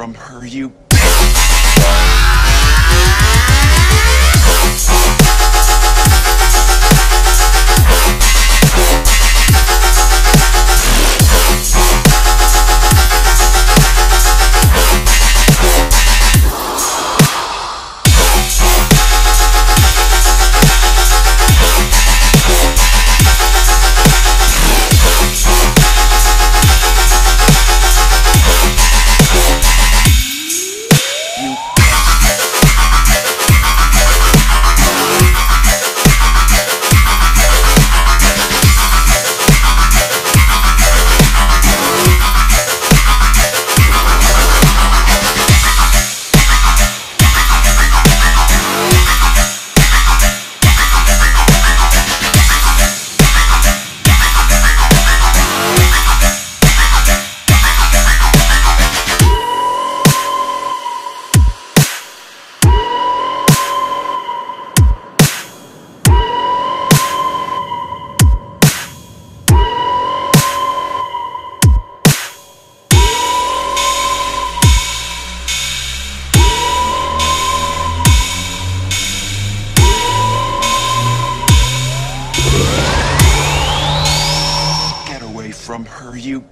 from her, you from her, you